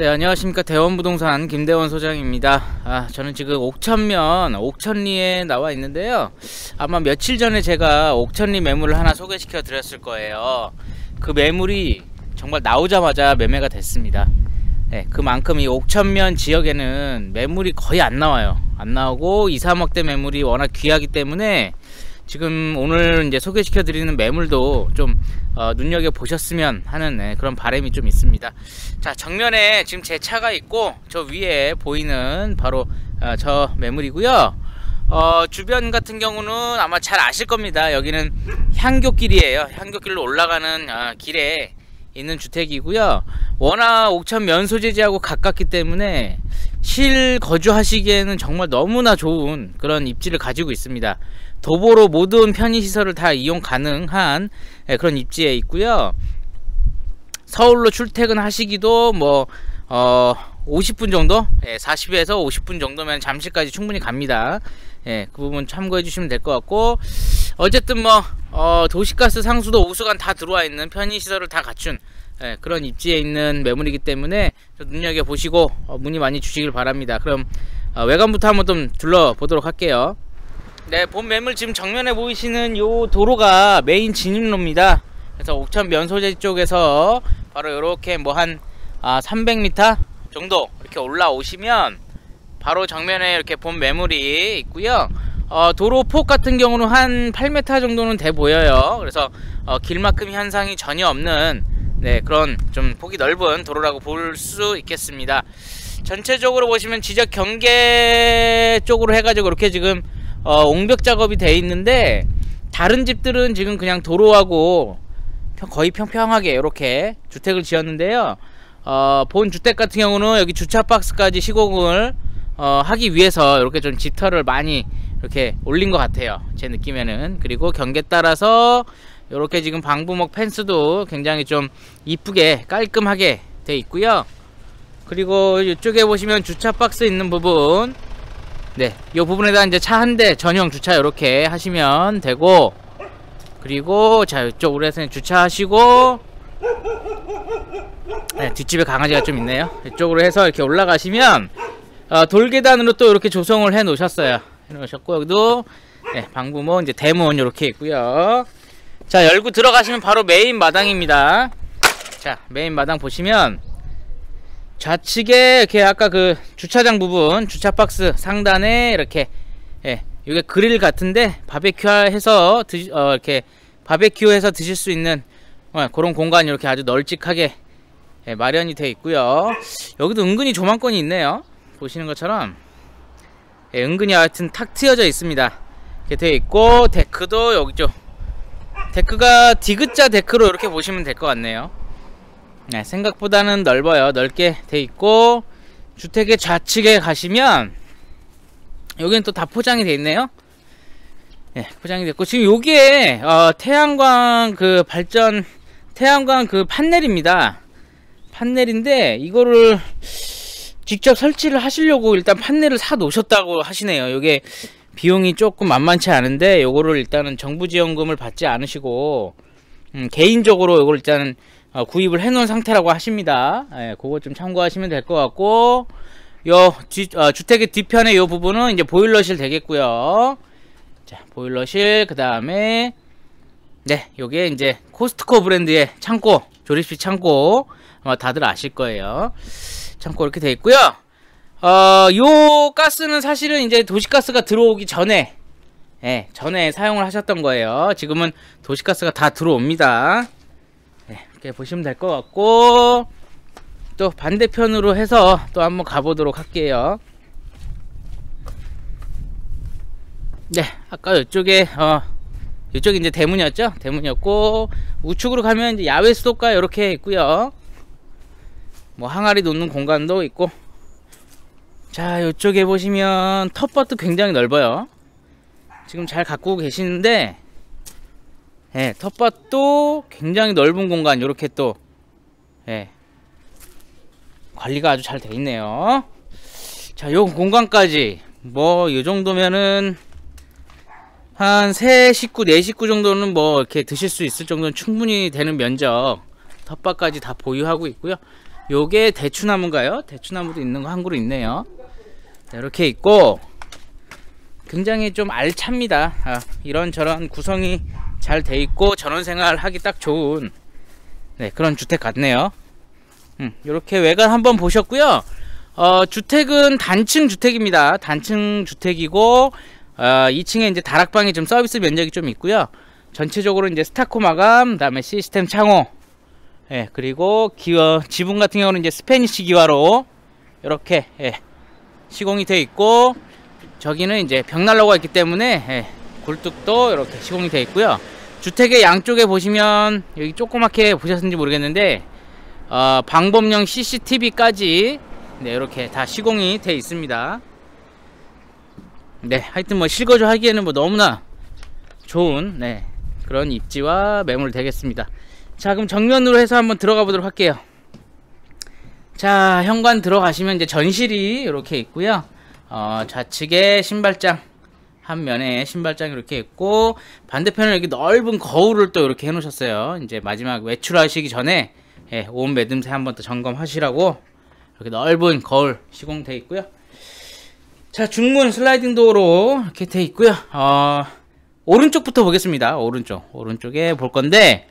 네 안녕하십니까. 대원부동산 김대원 소장입니다. 아 저는 지금 옥천면 옥천리에 나와 있는데요. 아마 며칠 전에 제가 옥천리 매물을 하나 소개시켜 드렸을 거예요. 그 매물이 정말 나오자마자 매매가 됐습니다. 네, 그만큼 이 옥천면 지역에는 매물이 거의 안 나와요. 안 나오고 2, 3억대 매물이 워낙 귀하기 때문에 지금 오늘 이제 소개시켜 드리는 매물도 좀 어, 눈여겨 보셨으면 하는 네, 그런 바람이 좀 있습니다. 자 정면에 지금 제 차가 있고 저 위에 보이는 바로 어, 저 매물이고요. 어, 주변 같은 경우는 아마 잘 아실 겁니다. 여기는 향교길이에요. 향교길로 올라가는 어, 길에 있는 주택이고요. 워낙 옥천 면소재지하고 가깝기 때문에 실 거주하시기에는 정말 너무나 좋은 그런 입지를 가지고 있습니다. 도보로 모든 편의시설을 다 이용 가능한 예, 그런 입지에 있고요. 서울로 출퇴근하시기도 뭐 어, 50분 정도, 예, 40에서 50분 정도면 잠실까지 충분히 갑니다. 예, 그 부분 참고해 주시면 될 것 같고 어쨌든 뭐 어, 도시가스 상수도 오수관 다 들어와 있는 편의시설을 다 갖춘 예, 그런 입지에 있는 매물이기 때문에 눈여겨 보시고 어, 문의 많이 주시길 바랍니다. 그럼 어, 외관부터 한번 좀 둘러보도록 할게요. 네, 본 매물 지금 정면에 보이시는 요 도로가 메인 진입로입니다. 그래서 옥천 면소재 쪽에서 바로 이렇게 뭐 한 아, 300m 정도 이렇게 올라오시면 바로 정면에 이렇게 본 매물이 있고요. 어, 도로 폭 같은 경우는 한 8m 정도는 돼 보여요. 그래서 어, 길만큼 현상이 전혀 없는 네, 그런 좀 폭이 넓은 도로라고 볼 수 있겠습니다. 전체적으로 보시면 지적 경계 쪽으로 해가지고 이렇게 지금 어, 옹벽 작업이 돼 있는데 다른 집들은 지금 그냥 도로하고 거의 평평하게 이렇게 주택을 지었는데요. 어, 본 주택 같은 경우는 여기 주차 박스까지 시공을 어, 하기 위해서 이렇게 좀 집터를 많이 이렇게 올린 것 같아요. 제 느낌에는 그리고 경계 따라서 이렇게 지금 방부목 펜스도 굉장히 좀 이쁘게 깔끔하게 돼 있고요. 그리고 이쪽에 보시면 주차 박스 있는 부분 네, 이 부분에다 이제 차 한 대 전용 주차 이렇게 하시면 되고 그리고 자 이쪽으로 해서 주차하시고 네, 뒷집에 강아지가 좀 있네요. 이쪽으로 해서 이렇게 올라가시면 어, 돌계단으로 또 이렇게 조성을 해 놓으셨어요. 해 놓으셨고 여기도 네, 방부문 이제 대문 이렇게 있고요. 자 열고 들어가시면 바로 메인 마당입니다. 자 메인 마당 보시면 좌측에 이렇게 아까 그 주차장 부분 주차 박스 상단에 이렇게 예 이게 그릴 같은데 바베큐 해서 드 어, 이렇게 바베큐 해서 드실 수 있는 어, 그런 공간이 이렇게 아주 널찍하게 예, 마련이 되어 있고요. 여기도 은근히 조망권이 있네요. 보시는 것처럼. 예, 은근히 하여튼 탁 트여져 있습니다. 이렇게 되어 있고 데크도 여기죠 데크가 디귿자 데크로 이렇게 보시면 될 것 같네요 네, 생각보다는 넓어요. 넓게 돼 있고 주택의 좌측에 가시면 여기는 또 다 포장이 돼 있네요. 네, 포장이 됐고 지금 여기에 어, 태양광 그 발전 태양광 그 판넬입니다. 판넬인데 이거를 직접 설치를 하시려고 일단 판넬을 사 놓으셨다고 하시네요. 이게 비용이 조금 만만치 않은데 요거를 일단은 정부 지원금을 받지 않으시고 음, 개인적으로 이걸 일단은 어, 구입을 해 놓은 상태라고 하십니다. 예, 그거 좀 참고하시면 될 것 같고 요 뒤, 어, 주택의 뒤편에 요 부분은 이제 보일러실 되겠고요. 자 보일러실 그 다음에 네 요게 이제 코스트코 브랜드의 창고 조립식 창고 아마 다들 아실 거예요. 창고 이렇게 돼 있고요. 어 요 가스는 사실은 이제 도시가스가 들어오기 전에 예, 전에 사용을 하셨던 거예요. 지금은 도시가스가 다 들어옵니다 이렇게 보시면 될 것 같고 또 반대편으로 해서 또 한번 가보도록 할게요. 네 아까 이쪽에 어 이쪽이 이제 대문이었죠? 대문이었고 우측으로 가면 이제 야외 수도가 이렇게 있고요. 뭐 항아리 놓는 공간도 있고. 자 이쪽에 보시면 텃밭도 굉장히 넓어요. 지금 잘 가꾸고 계시는데 예, 텃밭도 굉장히 넓은 공간 이렇게 또 예, 관리가 아주 잘 돼 있네요. 자, 요 공간까지 뭐이 정도면은 한 3식구, 4식구 정도는 뭐 이렇게 드실 수 있을 정도는 충분히 되는 면적 텃밭까지 다 보유하고 있고요. 요게 대추나무인가요? 대추나무도 있는 거 한 그루 있네요. 네, 이렇게 있고 굉장히 좀 알찹니다. 아, 이런저런 구성이 잘 돼 있고 전원생활 하기 딱 좋은 네, 그런 주택 같네요. 음, 이렇게 외관 한번 보셨고요. 어, 주택은 단층 주택입니다. 단층 주택이고 어, 2층에 이제 다락방이 좀 서비스 면적이 좀 있고요. 전체적으로 이제 스타코 마감, 그다음에 시스템 창호, 예, 그리고 기어 지붕 같은 경우는 이제 스페니시 기와로 이렇게 예, 시공이 되어 있고 저기는 이제 벽난로가 있기 때문에 예, 굴뚝도 이렇게 시공이 되어 있고요. 주택의 양쪽에 보시면 여기 조그맣게 보셨는지 모르겠는데 어, 방범용 CCTV까지 네, 이렇게 다 시공이 되어 있습니다. 네, 하여튼 뭐 실거주 하기에는 뭐 너무나 좋은 네, 그런 입지와 매물 되겠습니다. 자, 그럼 정면으로 해서 한번 들어가 보도록 할게요. 자, 현관 들어가시면 이제 전실이 이렇게 있고요. 어, 좌측에 신발장 한 면에 신발장이 이렇게 있고 반대편에 이렇게 넓은 거울을 또 이렇게 해놓으셨어요. 이제 마지막 외출하시기 전에 예, 온 매듭새 한번 더 점검하시라고 이렇게 넓은 거울 시공돼 있고요. 자, 중문 슬라이딩 도어로 이렇게 돼 있고요. 어, 오른쪽부터 보겠습니다. 오른쪽. 오른쪽에 볼 건데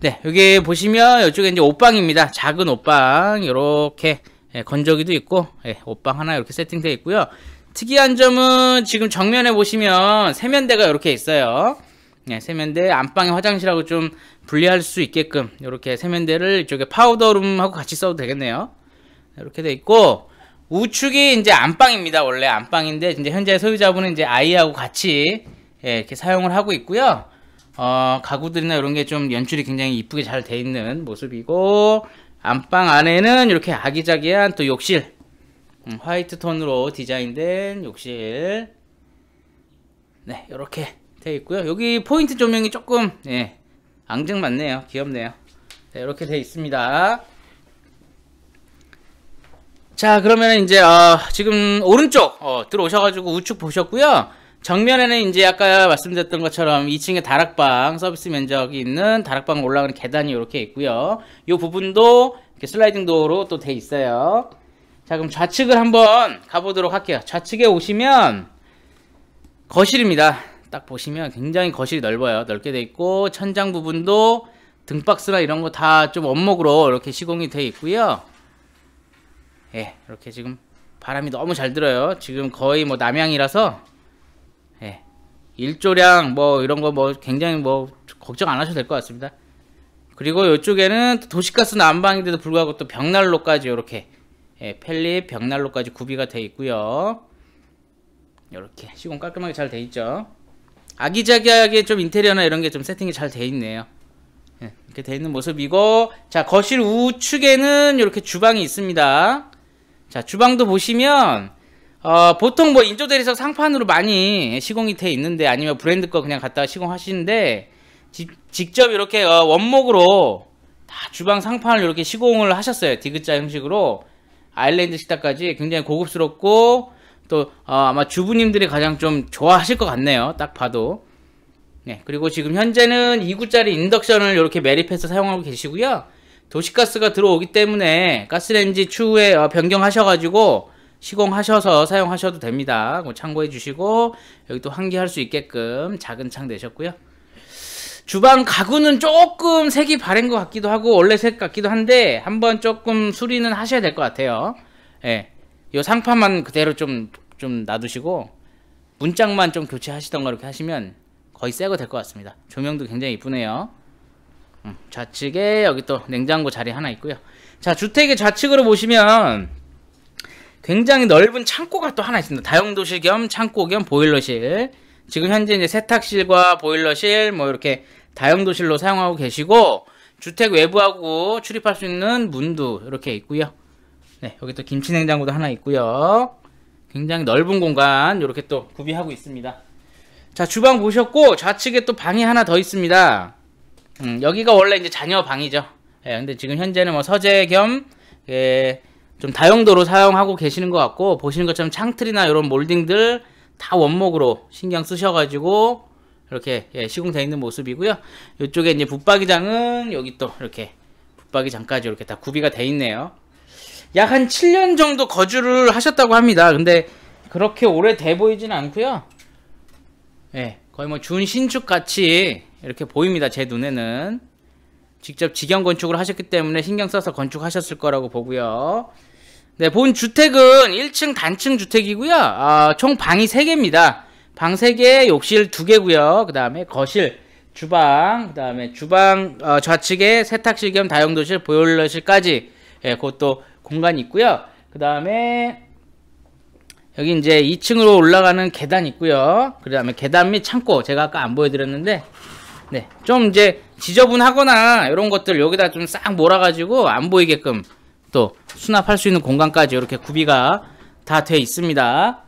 네, 여기 보시면 이쪽에 이제 옷방입니다. 작은 옷방 이렇게 예, 건조기도 있고 예, 옷방 하나 이렇게 세팅되어 있고요. 특이한 점은 지금 정면에 보시면 세면대가 이렇게 있어요. 예, 세면대 안방에 화장실하고 좀 분리할 수 있게끔 이렇게 세면대를 이쪽에 파우더룸하고 같이 써도 되겠네요. 이렇게 돼 있고 우측이 이제 안방입니다. 원래 안방인데 이제 현재 소유자분은 이제 아이하고 같이 예, 이렇게 사용을 하고 있고요. 어, 가구들이나 이런 게 좀 연출이 굉장히 이쁘게 잘 돼 있는 모습이고 안방 안에는 이렇게 아기자기한 또 욕실 음, 화이트 톤으로 디자인된 욕실. 네 이렇게 돼 있고요. 여기 포인트 조명이 조금 예, 앙증 맞네요. 귀엽네요. 네, 이렇게 돼 있습니다. 자 그러면 이제 어, 지금 오른쪽 어, 들어오셔가지고 우측 보셨고요. 정면에는 이제 아까 말씀드렸던 것처럼 2층에 다락방 서비스 면적이 있는 다락방 올라가는 계단이 이렇게 있고요. 이 부분도 이렇게 슬라이딩 도어로 또 돼 있어요. 자 그럼 좌측을 한번 가보도록 할게요. 좌측에 오시면 거실입니다. 딱 보시면 굉장히 거실이 넓어요. 넓게 돼 있고 천장 부분도 등박스나 이런 거 다 좀 원목으로 이렇게 시공이 돼 있고요. 예, 이렇게 지금 바람이 너무 잘 들어요. 지금 거의 뭐 남향이라서 일조량 뭐 이런 거 뭐 굉장히 뭐 걱정 안 하셔도 될 것 같습니다. 그리고 이쪽에는 도시가스 난방인데도 불구하고 또 벽난로까지 이렇게 예, 펠립 벽난로까지 구비가 되어 있고요. 이렇게 시공 깔끔하게 잘 돼 있죠. 아기자기하게 좀 인테리어나 이런 게 좀 세팅이 잘 돼 있네요. 예, 이렇게 돼 있는 모습이고 자 거실 우측에는 이렇게 주방이 있습니다. 자 주방도 보시면 어, 보통 뭐 인조대리석 상판으로 많이 시공이 돼 있는데 아니면 브랜드 거 그냥 갖다가 시공하시는데 지, 직접 이렇게 어, 원목으로 다 주방 상판을 이렇게 시공을 하셨어요. 디귿자 형식으로 아일랜드 식탁까지 굉장히 고급스럽고 또 어, 아마 주부님들이 가장 좀 좋아하실 것 같네요. 딱 봐도. 네, 그리고 지금 현재는 2구짜리 인덕션을 이렇게 매립해서 사용하고 계시고요. 도시가스가 들어오기 때문에 가스레인지 추후에 어, 변경하셔가지고 시공하셔서 사용하셔도 됩니다. 참고해 주시고 여기 또 환기할 수 있게끔 작은 창 내셨고요. 주방 가구는 조금 색이 바랜 것 같기도 하고 원래 색 같기도 한데 한번 조금 수리는 하셔야 될 것 같아요. 예, 이 상판만 그대로 좀 좀 놔두시고 문짝만 좀 교체하시던가 이렇게 하시면 거의 새거 될 것 같습니다. 조명도 굉장히 이쁘네요. 음, 좌측에 여기 또 냉장고 자리 하나 있고요. 자 주택의 좌측으로 보시면 굉장히 넓은 창고가 또 하나 있습니다. 다용도실 겸 창고 겸 보일러실. 지금 현재 이제 세탁실과 보일러실 뭐 이렇게 다용도실로 사용하고 계시고 주택 외부하고 출입할 수 있는 문도 이렇게 있고요. 네, 여기 또 김치 냉장고도 하나 있고요. 굉장히 넓은 공간 이렇게 또 구비하고 있습니다. 자, 주방 보셨고 좌측에 또 방이 하나 더 있습니다. 음, 여기가 원래 이제 자녀 방이죠. 예, 근데 지금 현재는 뭐 서재 겸 예, 좀 다용도로 사용하고 계시는 것 같고 보시는 것처럼 창틀이나 이런 몰딩들 다 원목으로 신경 쓰셔가지고 이렇게 예, 시공되어 있는 모습이고요. 이쪽에 이제 붙박이장은 여기 또 이렇게 붙박이장까지 이렇게 다 구비가 되어 있네요. 약 한 7년 정도 거주를 하셨다고 합니다. 근데 그렇게 오래 돼 보이진 않고요. 예, 거의 뭐 준 신축 같이 이렇게 보입니다. 제 눈에는. 직접 직영 건축을 하셨기 때문에 신경 써서 건축하셨을 거라고 보고요. 네, 본 주택은 1층 단층 주택이고요. 아, 총 방이 3개입니다. 방 3개, 욕실 2개고요. 그 다음에 거실, 주방, 그 다음에 주방 어, 좌측에 세탁실 겸 다용도실, 보일러실까지 예, 그것도 공간이 있고요. 그 다음에 여기 이제 2층으로 올라가는 계단 있고요. 그 다음에 계단 및 창고 제가 아까 안 보여드렸는데 네, 좀 이제 지저분하거나 이런 것들 여기다 좀 싹 몰아가지고 안 보이게끔 또 수납할 수 있는 공간까지 이렇게 구비가 다 돼 있습니다.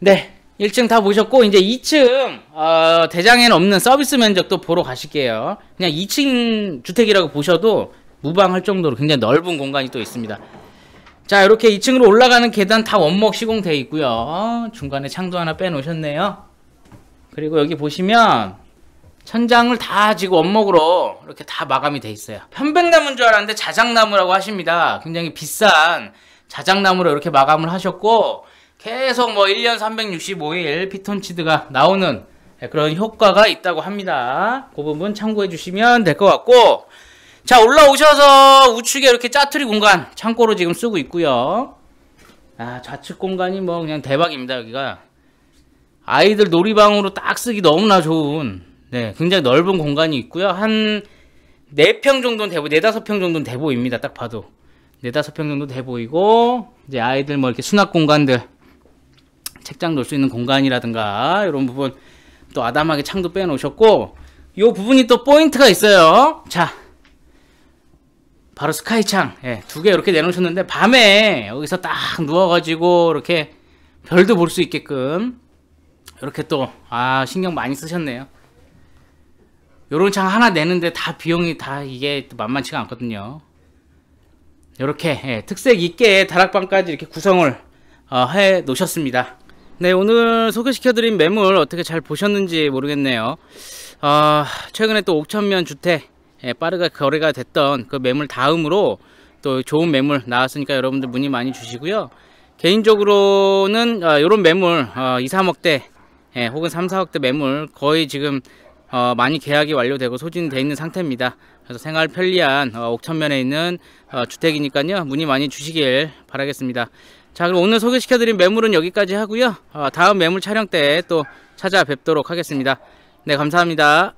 네, 1층 다 보셨고 이제 2층 어, 대장에는 없는 서비스 면적도 보러 가실게요. 그냥 2층 주택이라고 보셔도 무방할 정도로 굉장히 넓은 공간이 또 있습니다. 자 이렇게 2층으로 올라가는 계단 다 원목 시공되어 있고요. 중간에 창도 하나 빼놓으셨네요. 그리고 여기 보시면 천장을 다 지금 원목으로 이렇게 다 마감이 돼 있어요. 편백나무인 줄 알았는데 자작나무라고 하십니다. 굉장히 비싼 자작나무로 이렇게 마감을 하셨고 계속 뭐 1년 365일 피톤치드가 나오는 그런 효과가 있다고 합니다. 그 부분 참고해 주시면 될 것 같고 자 올라오셔서 우측에 이렇게 짜투리 공간 창고로 지금 쓰고 있고요. 아 좌측 공간이 뭐 그냥 대박입니다 여기가 아이들 놀이방으로 딱 쓰기 너무나 좋은 네 굉장히 넓은 공간이 있고요. 한 4평 정도는 돼 보이 4, 5평 정도는 돼 보입니다. 딱 봐도. 4, 5평 정도 돼 보이고 이제 아이들 뭐 이렇게 수납 공간들 책장 놓을 수 있는 공간이라든가 이런 부분 또 아담하게 창도 빼놓으셨고 이 부분이 또 포인트가 있어요. 자 바로 스카이창. 예, 두 개 이렇게 내놓으셨는데 밤에 여기서 딱 누워가지고 이렇게 별도 볼 수 있게끔 이렇게 또 아 신경 많이 쓰셨네요 요런 창 하나 내는데 다 비용이 다 이게 만만치가 않거든요. 이렇게 예, 특색 있게 다락방까지 이렇게 구성을 어, 해 놓으셨습니다. 네 오늘 소개시켜드린 매물 어떻게 잘 보셨는지 모르겠네요. 어, 최근에 또 옥천면 주택 예, 빠르게 거래가 됐던 그 매물 다음으로 또 좋은 매물 나왔으니까 여러분들 문의 많이 주시고요. 개인적으로는 어, 이런 매물 어, 2, 3억대 예, 혹은 3, 4억대 매물 거의 지금 어, 많이 계약이 완료되고 소진이 되어 있는 상태입니다. 그래서 생활 편리한 어, 옥천면에 있는 어, 주택이니까요. 문의 많이 주시길 바라겠습니다. 자 그럼 오늘 소개시켜드린 매물은 여기까지 하고요. 어, 다음 매물 촬영 때 또 찾아뵙도록 하겠습니다. 네 감사합니다